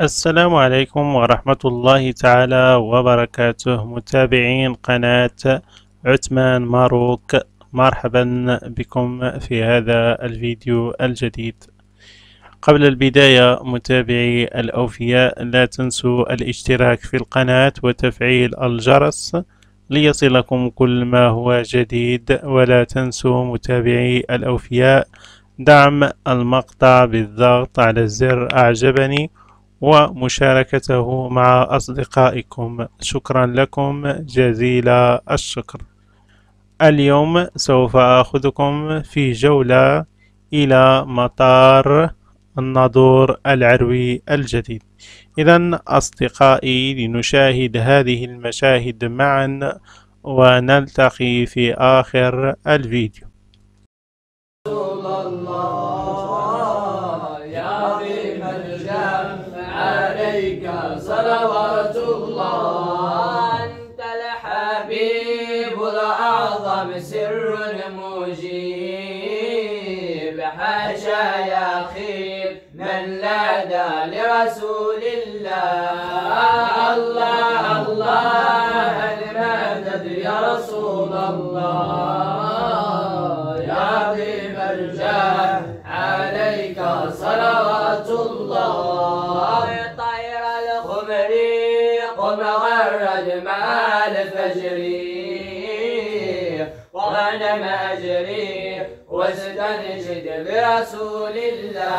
السلام عليكم ورحمة الله تعالى وبركاته. متابعين قناة عثمان ماروك مرحبا بكم في هذا الفيديو الجديد. قبل البداية متابعي الأوفياء لا تنسوا الاشتراك في القناة وتفعيل الجرس ليصلكم كل ما هو جديد. ولا تنسوا متابعي الأوفياء دعم المقطع بالضغط على زر أعجبني ومشاركته مع أصدقائكم. شكرا لكم. جزيل الشكر. اليوم سوف أخذكم في جولة إلى مطار الناظور العروي الجديد. إذا أصدقائي لنشاهد هذه المشاهد معا ونلتقي في آخر الفيديو. الحبيب الأعظم سر مجيب حاشا يا خير من لدى لرسول الله. الله الله المدد يا رسول الله. يا عظيم الجاه عليك صلوات الله. غرد مع الفجر وغنم أجري واستنجد برسول الله.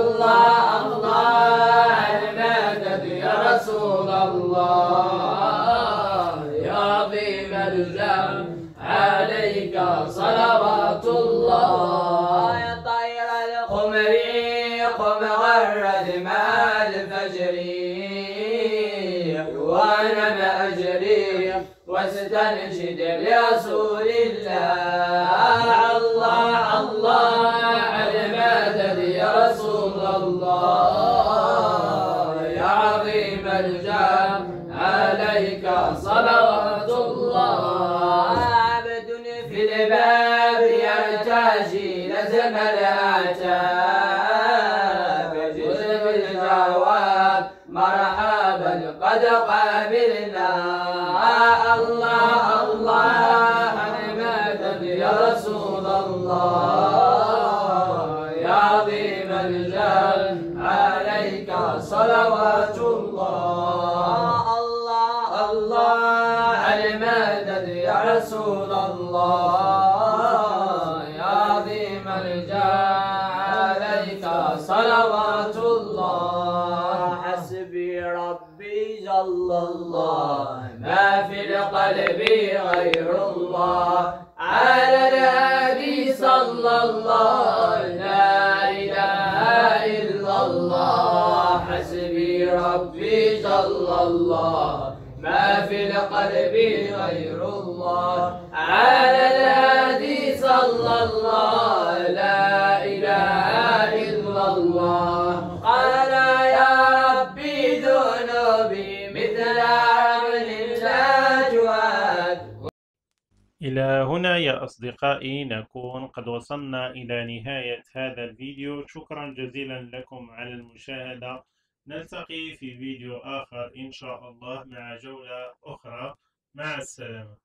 الله الله المدد يا رسول الله. يا عظيم الجاه عليك صلوات الله. طير القمر قم غرد مع الفجر. وأنا ما أجري. واستنشد برسول الله. الله الله المدد يا رسول الله. يا عظيم الجاه عليك صلوات الله. عبد في الباب يرتجي لزم العتاب مرحبا قد قابلنا الله الله المدد يا رسول الله يا عظيم الجاه عليك صلوات الله الله الله المدد يا رسول الله يا عظيم الجاه عليك صلوات الله الله. ما في القلب غير الله. على الهادي صلى الله. لا إله إلا الله. حسبي ربي جل الله. ما في القلب غير الله. على الهادي صلى الله. لا إله إلا الله. إلى هنا يا أصدقائي نكون قد وصلنا إلى نهاية هذا الفيديو. شكرا جزيلا لكم على المشاهدة. نلتقي في فيديو آخر إن شاء الله مع جولة أخرى. مع السلامة.